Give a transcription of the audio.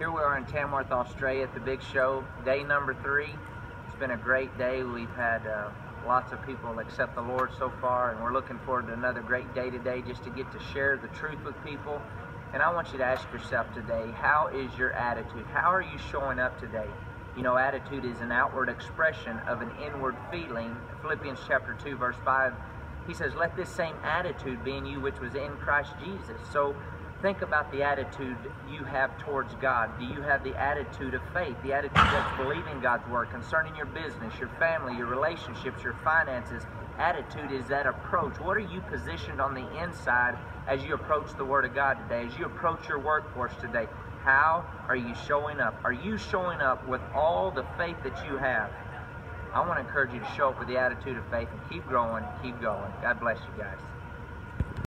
Here we are in Tamworth, Australia at the big show, day number three. It's been a great day. We've had uh, lots of people accept the Lord so far, and we're looking forward to another great day today just to get to share the truth with people. And I want you to ask yourself today, how is your attitude? How are you showing up today? You know, attitude is an outward expression of an inward feeling. Philippians chapter 2, verse 5, he says, Let this same attitude be in you which was in Christ Jesus. So think about the attitude you have towards God. Do you have the attitude of faith, the attitude that's believing God's word concerning your business, your family, your relationships, your finances? Attitude is that approach. What are you positioned on the inside as you approach the Word of God today, as you approach your workforce today? How are you showing up? Are you showing up with all the faith that you have? I want to encourage you to show up with the attitude of faith and keep growing, keep going. God bless you guys.